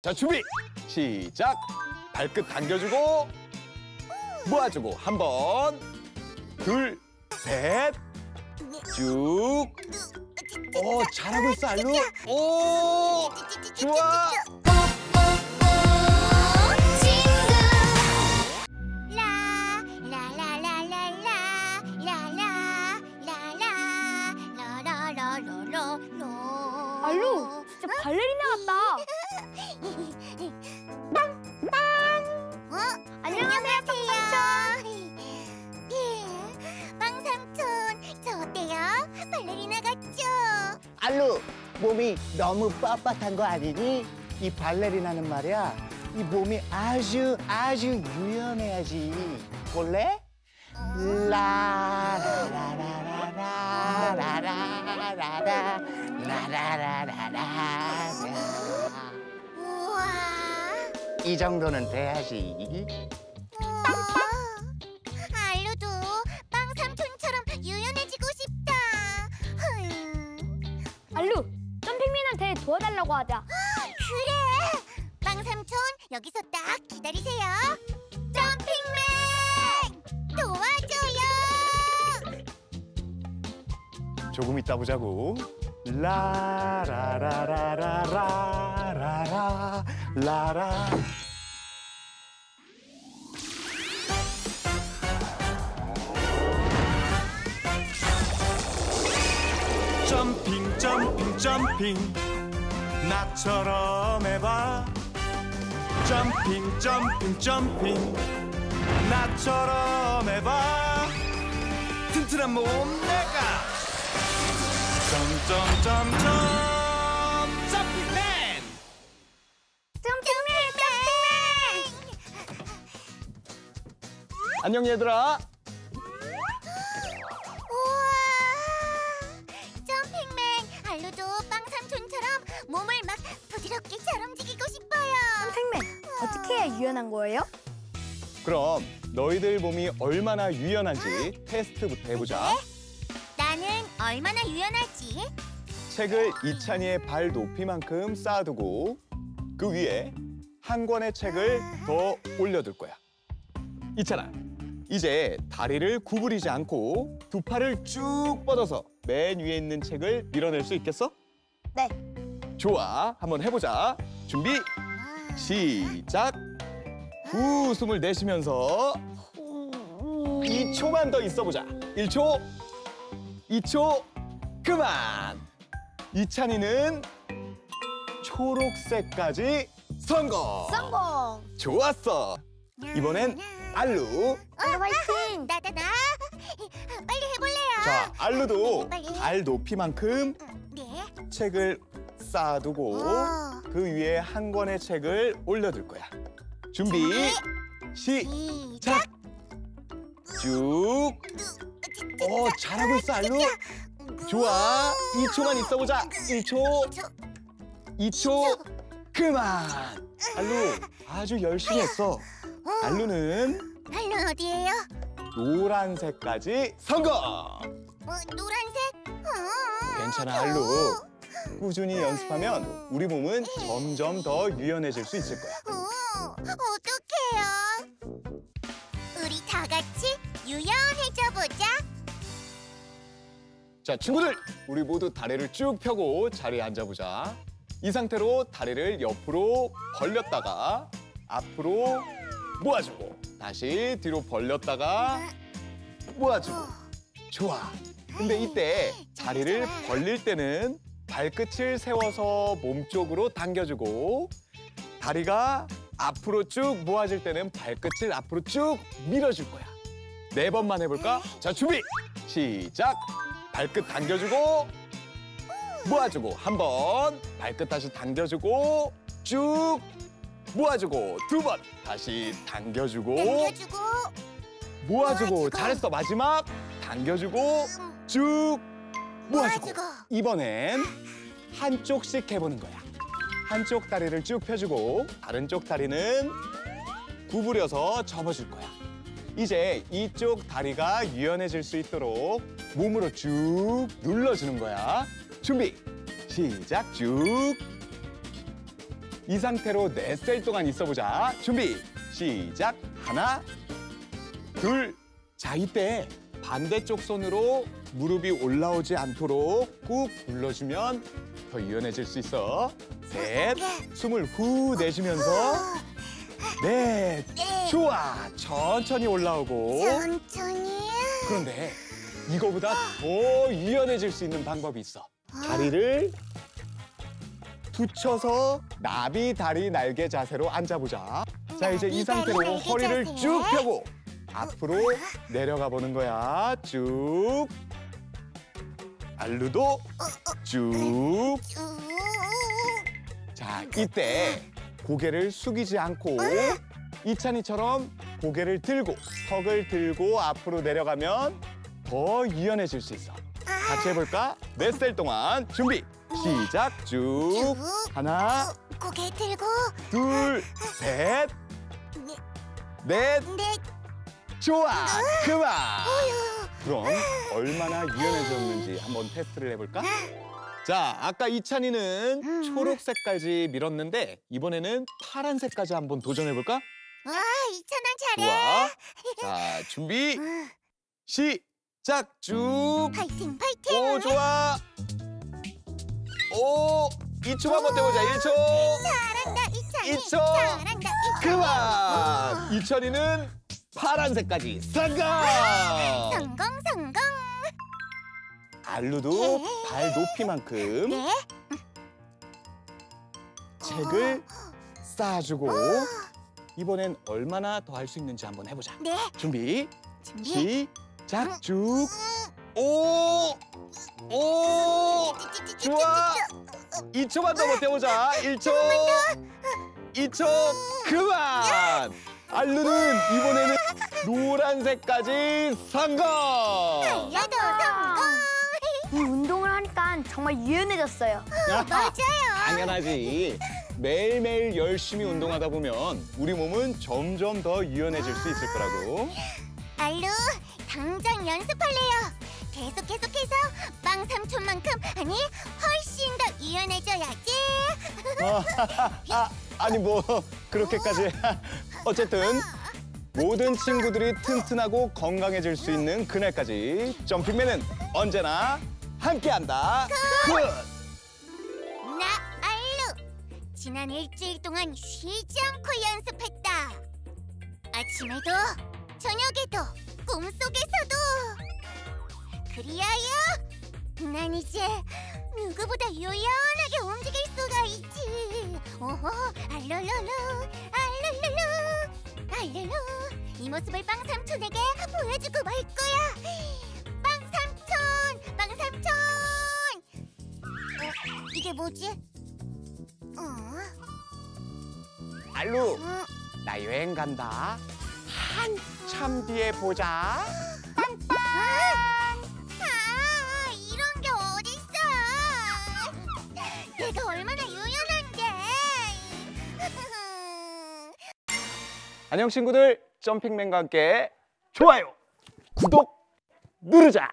자, 준비! 시작! 발끝 당겨주고, 모아주고, 한 번, 둘, 셋, 쭉. 오, 잘하고 있어, 알루. 오, 좋아. 알루, 몸이 너무 빳빳한 거 아니니? 이 발레리나는 말이야, 이 몸이 아주 아주 유연해야지. 볼래? 라라라라라라라라라라 라라라라라라 우와. 이 정도는 돼야지. 도와달라고 하자. 그래! 빵 삼촌 여기서 딱 기다리세요. 점핑맨! 도와줘요! 조금 이따 보자고. 라라라라라라라라 라라. 점핑 점핑 점핑 나처럼 해봐. 점핑 점핑 점핑. 나처럼 해봐. 튼튼한 몸 내가. 점점점점. 점핑맨. 점핑맨! 안녕 얘들아 알루도 빵 삼촌처럼 몸을 막 부드럽게 잘 움직이고 싶어요. 점핑맨, 어떻게 해야 유연한 거예요? 그럼 너희들 몸이 얼마나 유연한지 테스트부터 해보자 나는 얼마나 유연하지? 책을 이찬이의 발 높이만큼 쌓아두고 그 위에 한 권의 책을 더 올려둘 거야. 이찬아, 이제 다리를 구부리지 않고 두 팔을 쭉 뻗어서 맨 위에 있는 책을 밀어낼 수 있겠어? 네. 좋아, 한번 해보자. 준비, 시작. 후 숨을 내쉬면서 2초만 더 있어보자. 1초, 2초, 그만. 이찬이는 초록색까지 성공. 성공! 좋았어. 이번엔 알루. 알루 화이팅! 나다 나. 빨리 해볼래요. 자, 알루도 빨리. 발 높이만큼 네. 책을 쌓아두고 오. 그 위에 한 권의 책을 올려둘 거야. 준비, 시작. 시작. 쭉. 어, 잘하고 있어, 알루. 좋아. 2초만 있어보자. 1초, 2초, 그만. 알루, 아주 열심히 했어. 알루는 알루 어디예요? 노란색까지 성공. 어, 노란색? 어. 괜찮아, 알루. 꾸준히 연습하면 우리 몸은 점점 더 유연해질 수 있을 거야. 어, 어떡해요? 우리 다 같이 유연해져 보자. 자, 친구들, 우리 모두 다리를 쭉 펴고 자리에 앉아보자. 이 상태로 다리를 옆으로 벌렸다가 앞으로 모아주고 다시 뒤로 벌렸다가 모아주고 좋아. 근데 이때 다리를 벌릴 때는 발끝을 세워서 몸쪽으로 당겨주고 다리가 앞으로 쭉 모아질 때는 발끝을 앞으로 쭉 밀어줄 거야. 네 번만 해볼까? 자, 준비! 시작! 발끝 당겨주고 모아주고 한 번 발끝 다시 당겨주고 쭉 모아주고 두 번 다시 당겨주고 당겨주고. 모아주고 모아주고. 잘했어 마지막 당겨주고 음, 쭉 모아주고 모아주고. 이번엔 한쪽씩 해보는 거야 한쪽 다리를 쭉 펴주고 다른 쪽 다리는 구부려서 접어줄 거야 이제 이쪽 다리가 유연해질 수 있도록 몸으로 쭉 눌러주는 거야. 준비, 시작, 쭉. 이 상태로 넷셀 동안 있어보자. 준비, 시작. 하나, 둘. 자, 이때 반대쪽 손으로 무릎이 올라오지 않도록 꾹 눌러주면 더 유연해질 수 있어. 셋, 숨을 후 내쉬면서 넷, 네. 좋아. 천천히 올라오고. 천천히. 그런데 이거보다 더 유연해질 수 있는 방법이 있어. 다리를 붙여서 나비 다리 날개 자세로 앉아보자. 자, 이제 이 상태로 허리를 자세. 쭉 펴고 앞으로 내려가 보는 거야. 쭉. 알루도 쭉. 쭉. 자, 이때 고개를 숙이지 않고 이찬이처럼 고개를 들고 턱을 들고 앞으로 내려가면 더 유연해질 수 있어. 같이 해볼까? 넷셀 동안 준비 시작 쭉 쭉. 하나 고개 들고 둘셋 네, 넷 네. 좋아 그만. 그럼 얼마나 유연해졌는지 한번 테스트를 해볼까? 자 아까 이찬이는 음. 초록색까지 밀었는데 이번에는 파란색까지 한번 도전해볼까? 와, 이찬아 잘해. 좋아 자 준비 응. 시작 쭉 파이팅, 파이팅. 오 좋아 오 2초만 버텨보자 1초 잘한다, 이찬이. 이초. 잘한다, 이찬이. 그만 이천이는 파란색까지 성공 성공, 성공. 알루도 발 높이만큼 네. 책을 쌓아주고 이번엔 얼마나 더 할 수 있는지 한번 해보자 네. 준비 준비. 시작 쭉 오! 오! 좋아! 2초만 더 버텨보자. 1초. 2초. 그만! 알루는 이번에는 노란색까지 성공! 나도 성공. 이 운동을 하니까 정말 유연해졌어요. 맞아요. 당연하지. 매일매일 열심히 운동하다 보면 우리 몸은 점점 더 유연해질 수 있을 거라고. 알루, 당장 연습할래요. 계속 계속해서 빵 삼촌만큼 아니 훨씬 더 유연해져야지. 아, 아 니 뭐 그렇게까지. 어쨌든 모든 친구들이 튼튼하고 건강해질 수 있는 그날까지 점핑맨은 언제나 함께한다. Good! 나 알루. 지난 일주일 동안 쉬지 않고 연습했다. 아침에도 저녁에도 꿈속에서도. 그리하여 난 이제 누구보다 유연하게 움직일 수가 있지. 오호, 알룰루루, 알룰루루, 알룰루. 이 모습을 빵 삼촌에게 보여주고 말 거야. 빵 삼촌, 빵 삼촌. 어, 이게 뭐지? 어? 알루, 어? 나 여행 간다. 한참 뒤에 보자. 안녕 친구들, 점핑맨과 함께 좋아요, 구독 누르자.